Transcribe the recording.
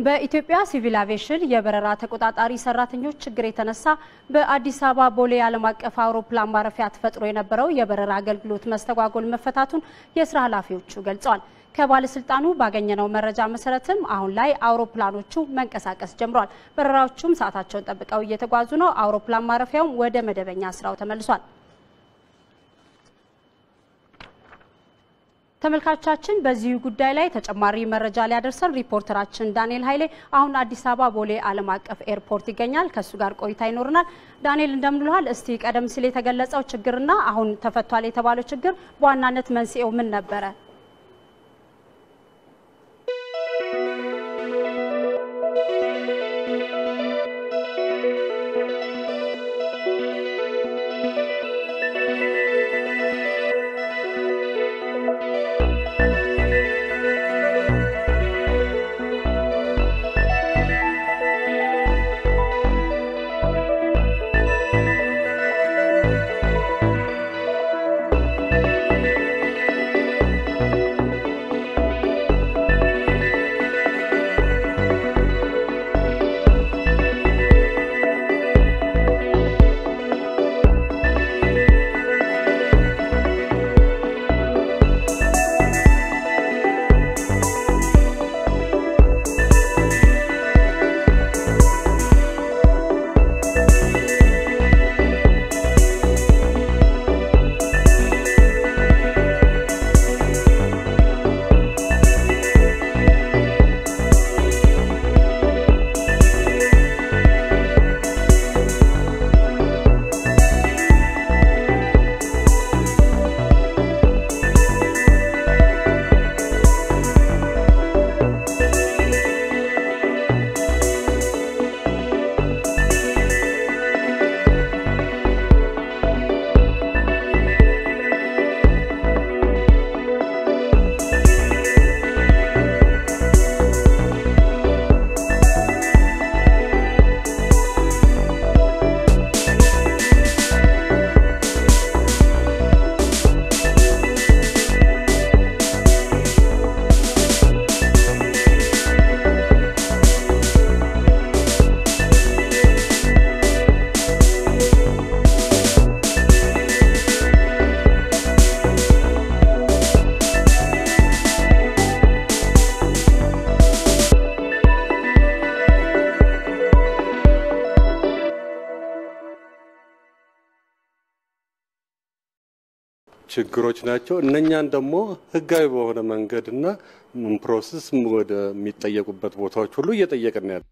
በኢትዮጵያ ሲቪል አቪዬሽን የበረራ ተቆጣጣሪ ሰራተኞች ችግር የተነሳ በአዲስ አበባ ቦሌ ዓለም አቀፍ አውሮፕላን ማረፊያ ተፈጥሮ የነበረው የበረራ አገልግሎት መስተጓጎል መፈታቱን የስራ ኃላፊዎቹ ገልጸዋል። ከባለስልጣኑ ባገኘነው መረጃ መሰረትም አሁን ላይ አውሮፕላኖቹ መንቀሳቀስ ጀምረዋል። በረራዎቹም ሰዓታቸውን ጠብቀው እየተጓዙ ነው። አውሮፕላን ማረፊያውም ወደ መደበኛ ስራው ተመልሷል። ተመልካቾቻችን በዚህ ጉዳይ ላይ ተጨማሪ መረጃ ሊያደርሰን ሪፖርተራችን ዳንኤል ኃይሌ አሁን አዲስ አበባ ቦሌ ዓለም አቀፍ ኤርፖርት ይገኛል። ከእሱ ጋር ቆይታ ይኖርናል። ዳንኤል እንደምንልሃል። እስቲ ቀደም ሲል የተገለጸው ችግርና አሁን ተፈቷል የተባለው ችግር በዋናነት መንስኤው ምን ነበረ? ችግሮች ናቸው። እነኛን ደግሞ ህጋዊ በሆነ መንገድና ፕሮሰስ ወደሚጠየቁበት ቦታዎች ሁሉ እየጠየቅን ያለ